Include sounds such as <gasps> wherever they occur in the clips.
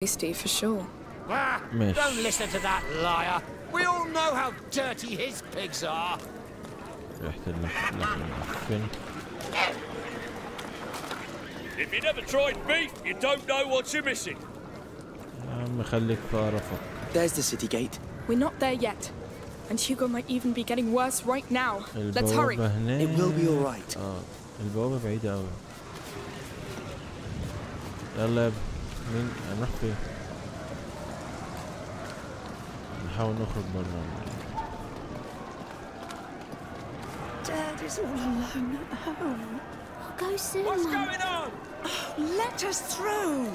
Tasty for sure. Ah, ماشي. don't listen to that liar. We all know how dirty his pigs are. ريحة اللحم اللحم المعفن If you never tried beef, you don't know what you're missing. يا عم خليك في قرفك There's the city gate. We're not there yet. And Hugo might even be getting worse right now. Let's hurry. البوابة هناك It will be all right. اه البوابة بعيدة أوي يلا يا ابني مين هنروح فين؟ نحاول نخرج برا Dad is all alone at home. Go soon, What's Mum. going on? Let us through.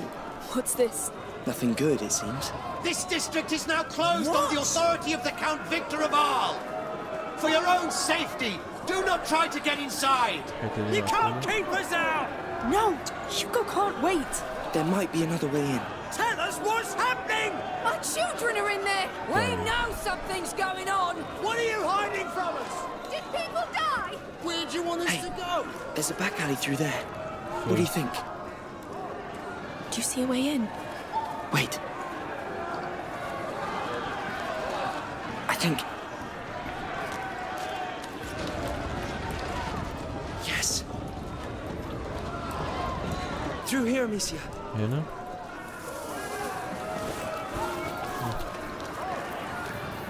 What's this? Nothing good, it seems. This district is now closed on the authority of the Count Victor of Arles. For your own safety, do not try to get inside. الحتة دي You can't مقفولة. keep us out! No! Hugo can't wait! There might be another way in. Tell us what's happening! Our children are in there! We know something's going on! What are you hiding from us? Did people die? Where do you want us Hey. to go? There's a back alley through there. What do you hmm. think? Do you see a way in? Wait. I think. Yes. Through here, Amicia. You know?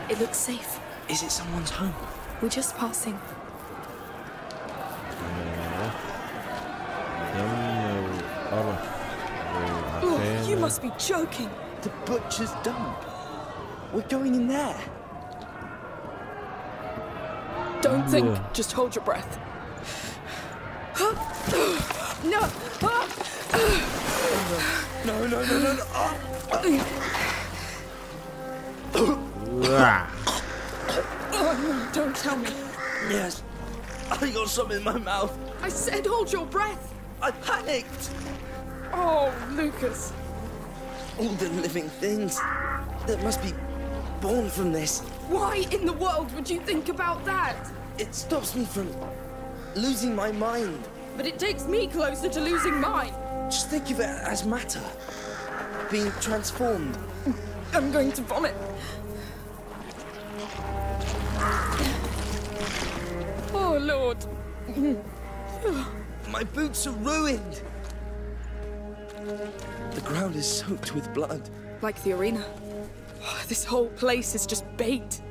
It looks safe. Is it someone's home? We're just passing. Oh, you must be joking. The butcher's dump. We're going in there. Don't think. Just hold your breath. <gasps> No! No, no, no, no, no. Oh don't tell me. Yes. I got something in my mouth. I said hold your breath! I panicked. Oh, Lucas. All the living things that must be born from this. Why in the world would you think about that? It stops me from losing my mind. But it takes me closer to losing mine. Just think of it as matter being transformed. I'm going to vomit. Oh, Lord. My boots are ruined. The ground is soaked with blood. Like the arena. This whole place is just bait.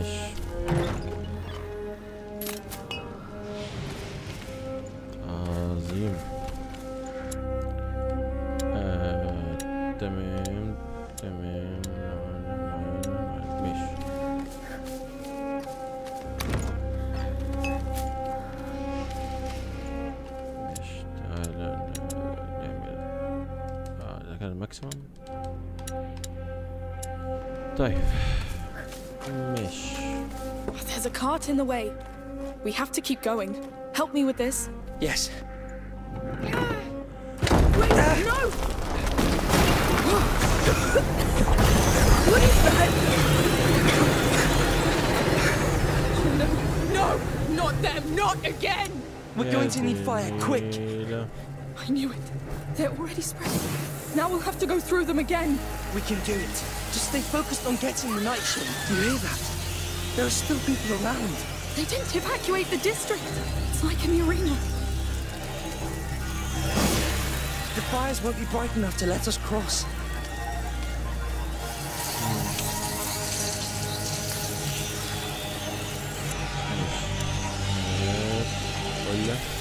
ماشي. عظيم آه، تمام تمام ماشي. تعالى نعمل. آه، الماكسيمم. طيب. cart in the way. We have to keep going. Help me with this. Yes. Wait, no! what is that? No, no, not them, not again! We're yeah, going to need fire, quick! I knew it. They're already spreading. Now we'll have to go through them again. We can do it. Just stay focused on getting the nightshade. Do you hear that? There are still people around. They didn't evacuate the district. It's like in the arena. The fires won't be bright enough to let us cross. Yeah.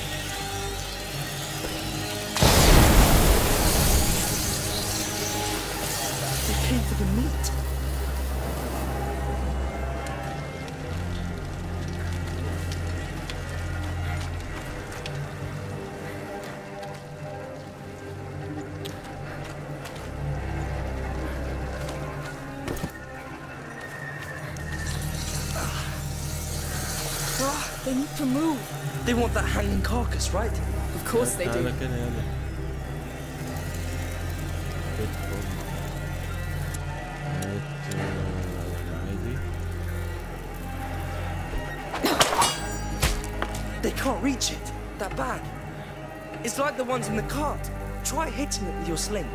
want that hanging carcass, right? Of course yeah, they do. They can't reach it. That bag. It's like the ones in the cart. Try hitting it with your sling.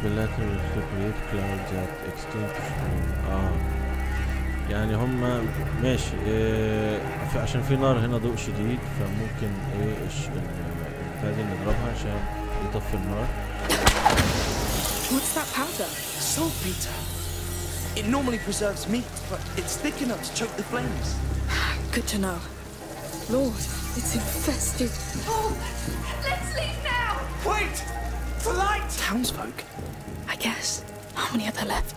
Cloud that. Ah. آه يعني هم ماشي إيه في عشان في نار هنا ضوء شديد فممكن إيه الش- ال- البتاع دي نضربها عشان يطفي النار What's that powder? Saltpeter. It normally preserves meat, but it's thick enough to choke the flames. Good to know. Lord, it's infested. Oh, let's leave now! Wait! For light! Townsfolk. I guess. How many are there left?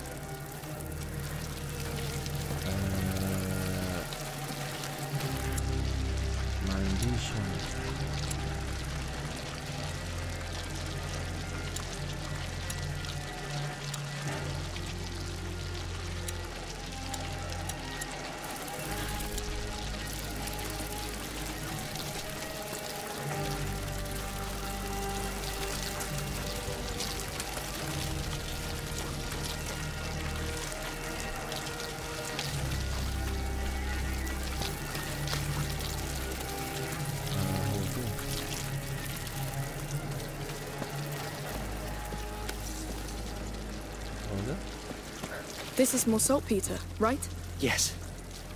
This is more saltpeter, right? Yes,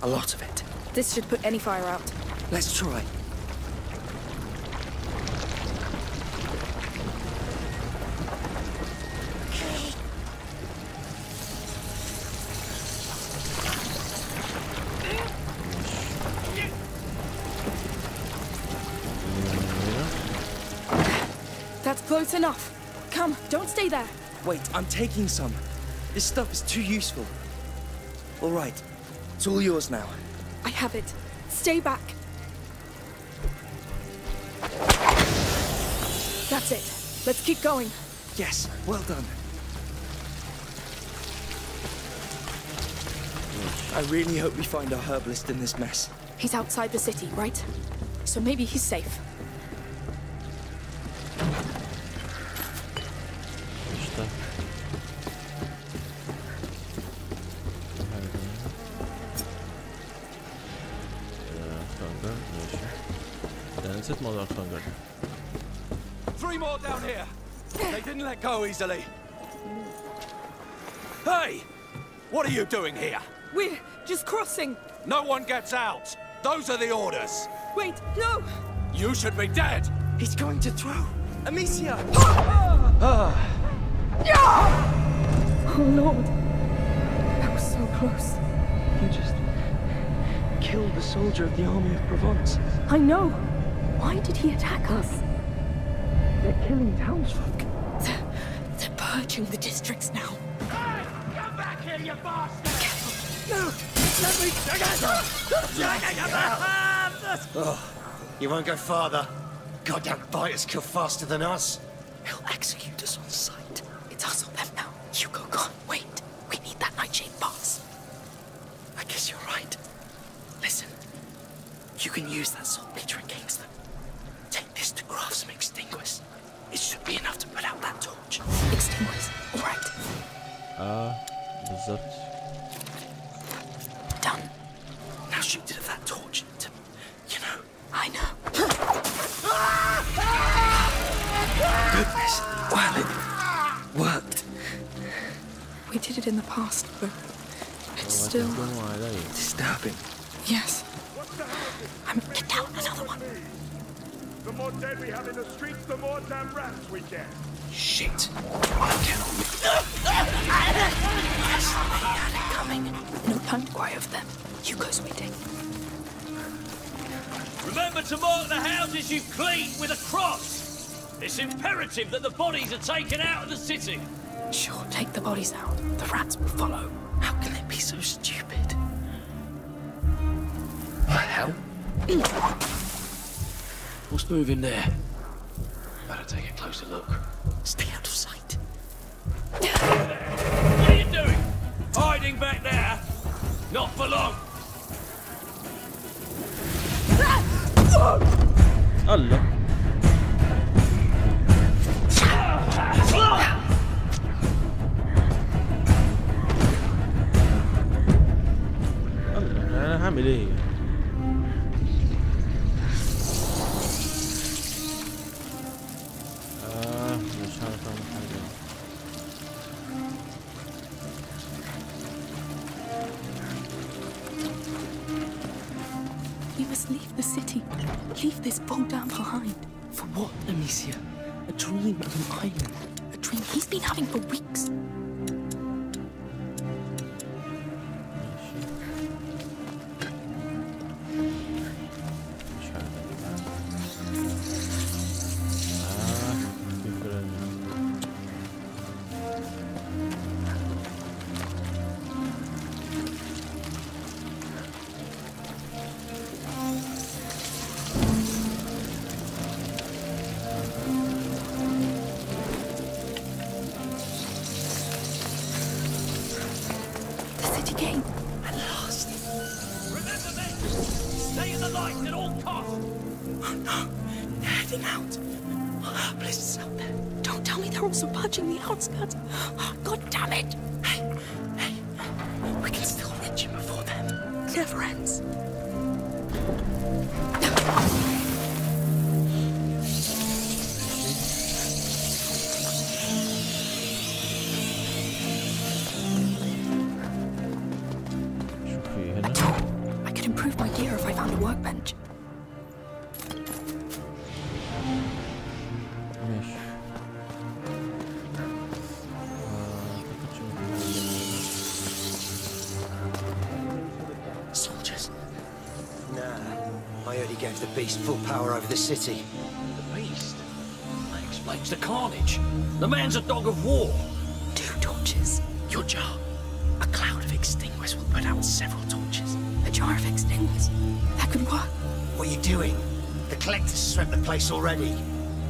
a lot of it. This should put any fire out. Let's try. That's close enough. Come, don't stay there. Wait, I'm taking some. This stuff is too useful. All right, it's all yours now. I have it. Stay back. That's it. Let's keep going. Yes, well done. I really hope we find our herbalist in this mess. He's outside the city, right? So maybe he's safe. That's it. Three more down here. They didn't let go easily. Hey! What are you doing here? We're just crossing. No one gets out. Those are the orders. Wait, no! You should be dead! He's going to throw. Amicia! Ah! <gasps> ah. Yeah! Oh, Lord. That was so close. You just killed the soldier of the army of Provence. I know. Why did he attack us? They're killing townsfolk. They're, they're purging the districts now. Come back here, you bastard! Careful! No! Let me! Oh, you won't go farther. Goddamn biters kill faster than us. He'll execute us on sight. It's us or them now. Hugo, can't wait. We need that nightshade pass. I guess you're right. Listen, you can use that saltpeter against them. Take this to Extinguist. It should be enough to put out that torch. Extinguish. alright. Uh, is that... Done. Now shoot it at that torch to, you know... I know. Goodness, well, it worked. We did it in the past, but it's well, still... Disturbing. Yes. I'm more dead we have in the streets, the more damn rats we get. Shit. I cannot. yes, they had it coming. No time to cry over them. Hugo's waiting. Remember to mark the houses you clean with a cross. It's imperative that the bodies are taken out of the city. Sure, take the bodies out. The rats will follow. How can they be so stupid? hell? What's moving there? Better take a closer look. Stay out of sight. What are you doing? Hiding back there? Not for long. الله الله انا هعمل ايه must leave the city. Leave this Vaudin behind. For what, Amicia? A dream of an island. A dream he's been having for weeks. full power over the city. The beast? That explains the carnage. The man's a dog of war. Two torches. Your jar. A cloud of extinguishers will put out several torches. A jar of extinguishers? That could work. What are you doing? The Collectors swept the place already.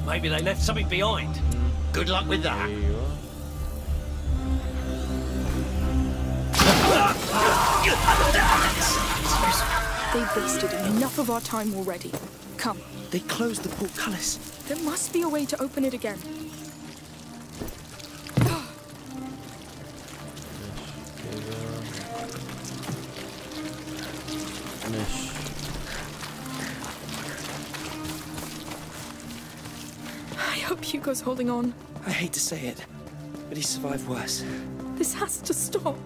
Maybe they left something behind. Good luck with that. They've wasted enough of our time already. Come. They closed the portcullis. There must be a way to open it again. I hope Hugo's holding on. I hate to say it, but he survived worse. This has to stop.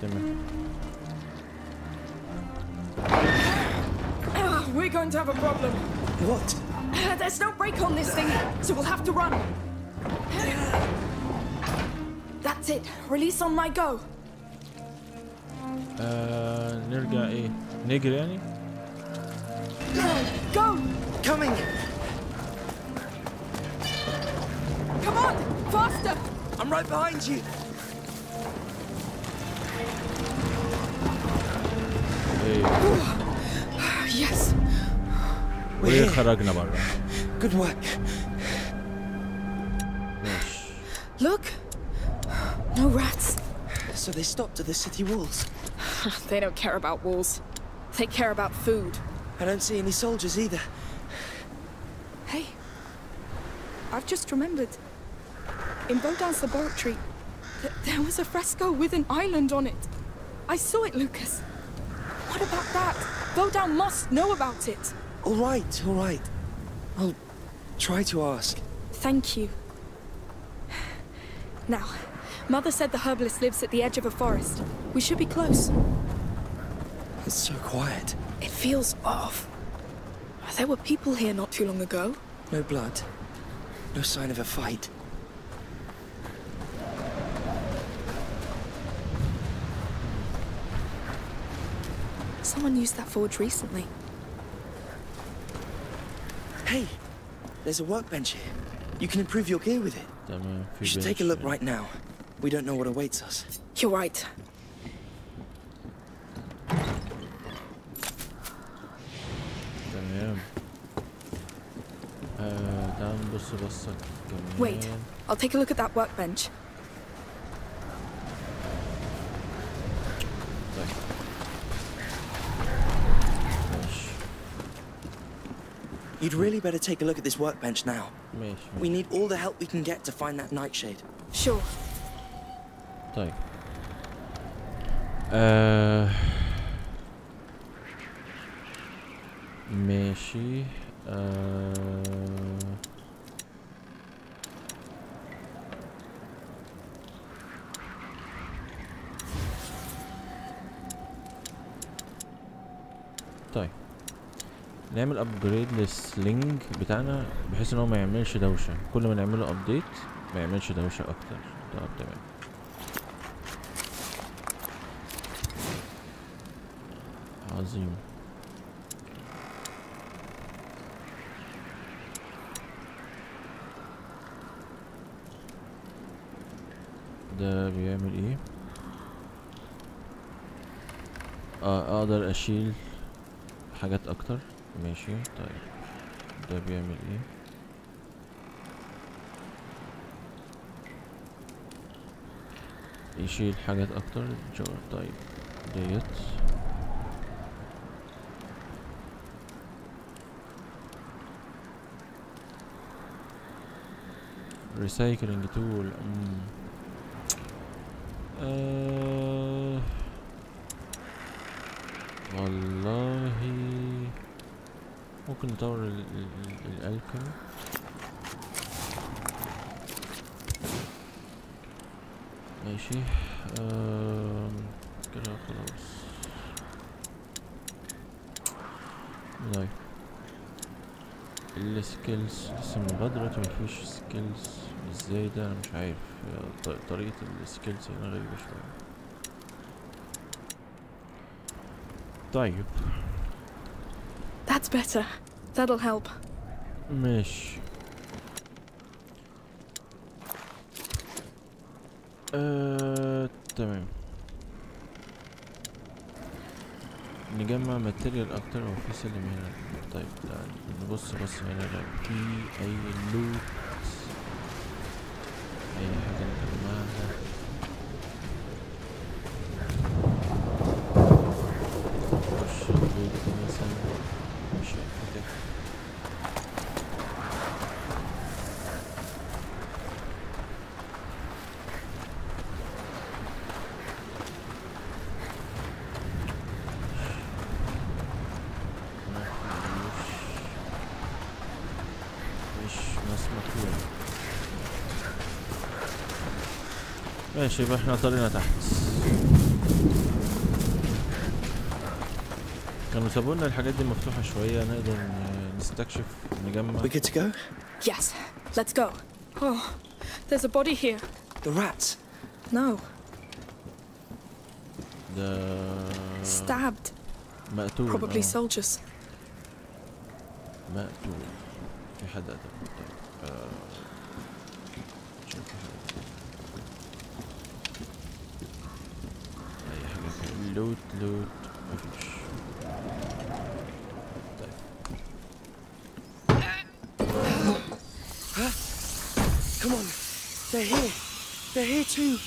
Damn Ah, we're going to have a problem. What? Ah, There's no brake on this thing, so we'll have to run. That's it. Release on my go. آه نرجع ايه نجري يعني Go! Coming! Come on! Faster! I'm right behind you! Good work. Look. No rats. So they stopped at the city walls. <laughs> they don't care about walls. They care about food. I don't see any soldiers either. Hey. I've just remembered. In Vaudin's laboratory, th there was a fresco with an island on it. I saw it, Lucas. What about that? Bodan must know about it. All right, all right. I'll try to ask. Thank you. Now, Mother said the herbalist lives at the edge of a forest. We should be close. It's so quiet. It feels off. There were people here not too long ago. No blood. No sign of a fight. Someone used that forge recently. Hey, there's a workbench here. You can improve your gear with it. Demo, we should take a look right now. We don't know what awaits us. You're right. Wait, I'll take a look at that workbench. You'd really better take a look at this workbench now. We need all the help we can get to find that nightshade. Sure. Tak. Uh. Miesi... Uh. Tak. نعمل ابجريد للسلينج بتاعنا بحيث إن هو ما يعملش دوشة. كل ما نعمله ابديت ما يعملش دوشة أكتر. طب تمام. عظيم. ده بيعمل إيه؟ آه أقدر أشيل حاجات أكتر. ماشي طيب. ده بيعمل إيه؟ يشيل حاجات أكتر. طيب ديت. ريسايكلينج تول آه. والله ممكن نطور ال- ال- ال- الالكم ماشي. آم، كده خلاص. طيب. السكيلز لسه من دلوقتي مفيش سكيلز إزاي ده؟ أنا مش عارف. آه، طريقة السكيلز هنا غريبة شوية. طيب. That's better. That'll help. ماشي آه، تمام نجمع ماتيريال أكتر أو في سلم هنا طيب نبص بس هنا لو في أي لوت ماشي يبقى إحنا طريقنا تحت كانوا سابولنا الحاجات دي مفتوحة شوية نقدر نستكشف نجمع We good to go? Yes, let's go. Oh, there's a body here. The rats. No, ده stabbed. مقتول Probably آه. soldiers. مقتول في حد قتله loot, loot. Come on, they're here. They're here too.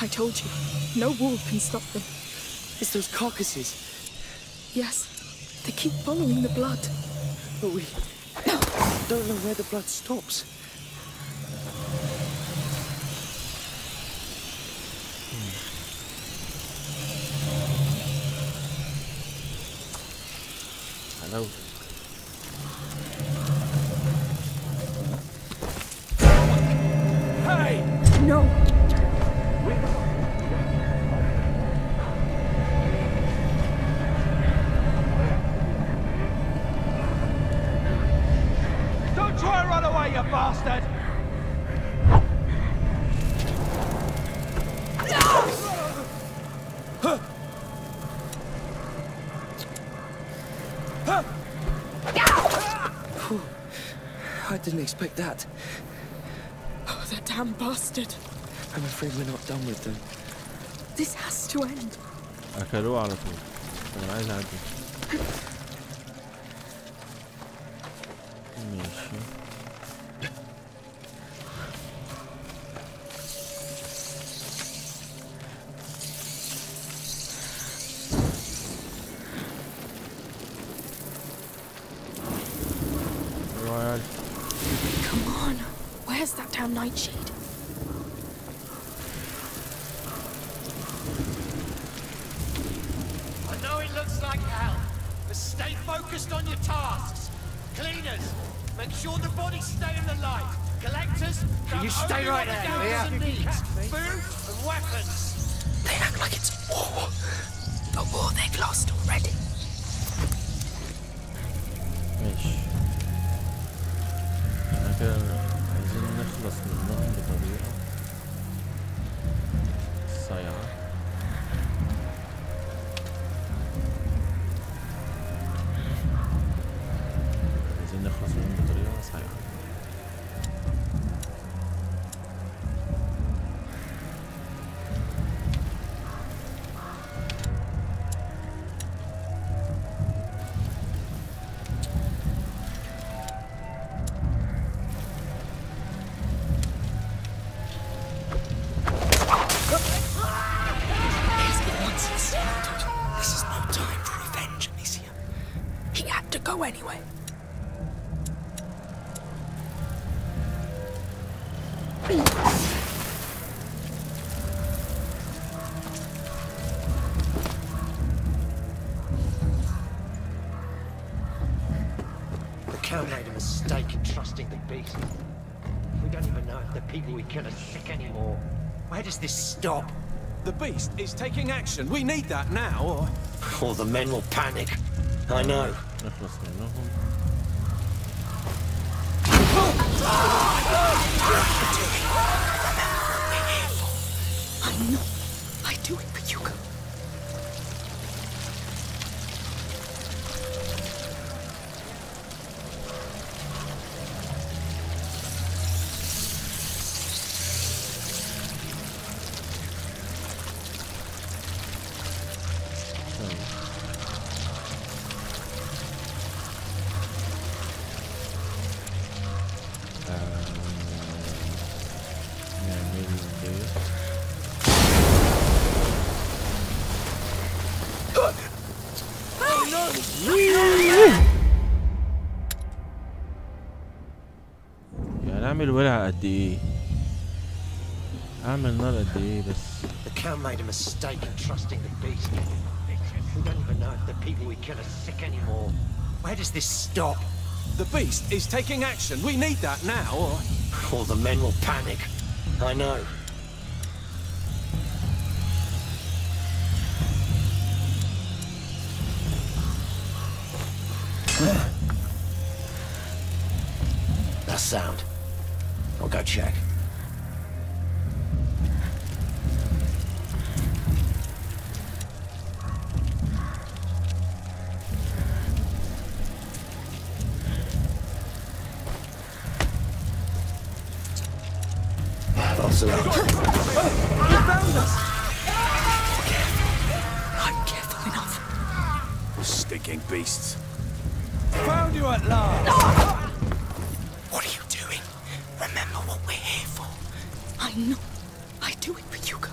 I told you, no wall can stop them. It's those carcasses. Yes, they keep following the blood. But we don't know where the blood stops. away, you bastard! I didn't expect that. oh, the damn bastard. I'm afraid we're not done with them. This has to end. أكلوه على طول طب أنا عايز أعدي sure the bodies stay in the light. Collectors, grab you stay only right what the there, garrison will ya? needs. Food and weapons. They act like it's war. A war they've lost already. ماشي احنا كده عايزين نخلص منهم بطريقة صايعة The Count made a mistake in trusting the beast. We don't even know if the people we kill are sick anymore. Where does this stop? The beast is taking action. We need that now, or... Or the men will panic. I know. <laughs> What are you doing? يعني اعمل ولع قد ايه اعمل نار قد ايه بس The Count made a mistake in trusting the beast. We don't even know if the people we kill are sick anymore. Where does this stop? The beast is taking action. We need that now or... Or the men will panic. I know. Sound. I'll go check. False alarm. I'm careful enough. Stinking beasts. Found you at last! Ah! I know. I do it for Hugo.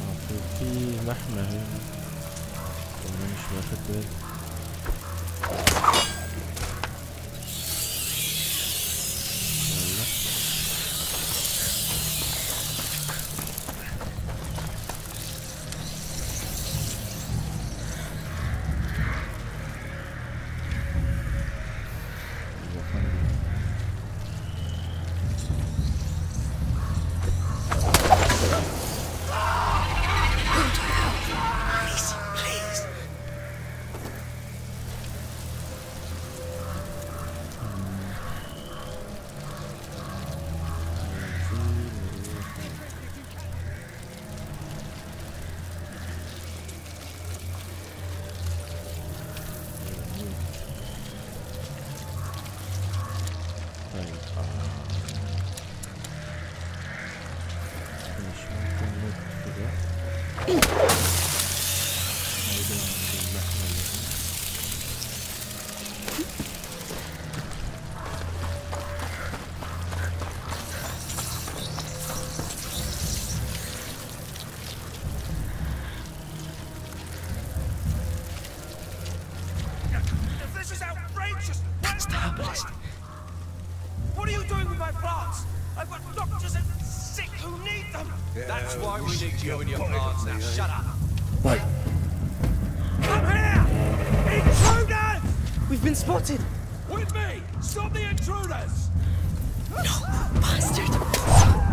اه في في لحمة هنا وانا مش واخد بالي That's why we need you and your plants now. Shut up. Wait. Come here! Intruders! We've been spotted. With me! Stop the intruders! No, bastard!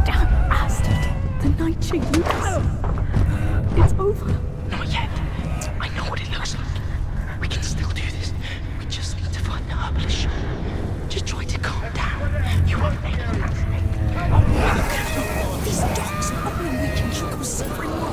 Damn bastard! The nightshade, Lucas! It's over. Not yet. I know what it looks like. We can still do this. We just need to find the herbalist shop. Just try to calm down. You won't make it in that. These dogs are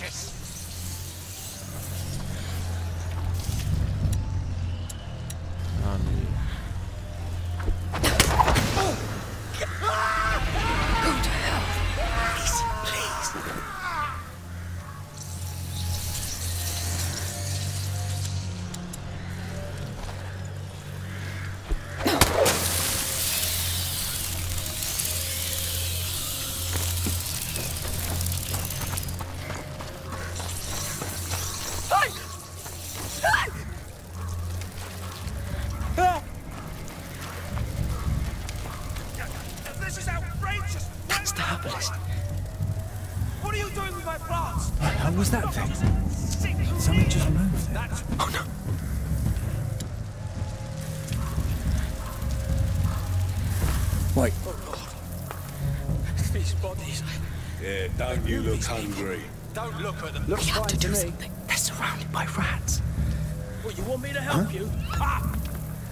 get don't hungry? Don't look at them. looks We have to to do me. something. They're surrounded by rats. What, you want me to help you? Ha!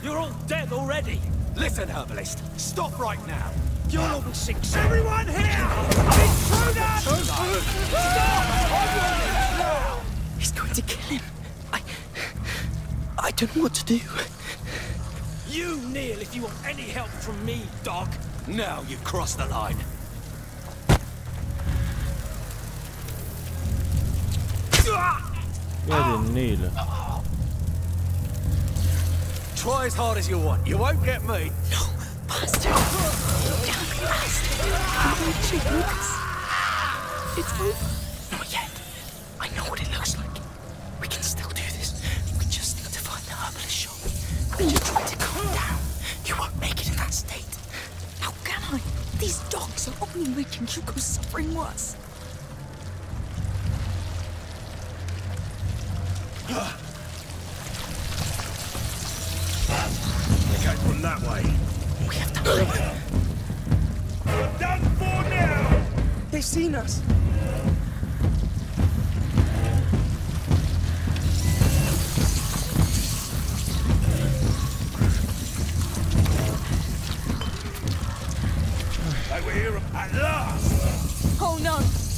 You're all dead already. Listen, herbalist. Stop right now. You'll all be sick. Everyone here! Intruders! Stop! I want now! He's going to kill him. I. I don't know what to do. You kneel if you want any help from me, dog. Now you've crossed the line. Good needle. Try as hard as you want. You won't get me. No, bastard. You're down fast. You Lucas. It's over. Not yet. I know what it looks like. We can still do this. We just need to find the herbalist shop. I you try to calm down. You won't make it in that state. How can I? These dogs are only making Hugo suffering worse. They were here at last! Oh no!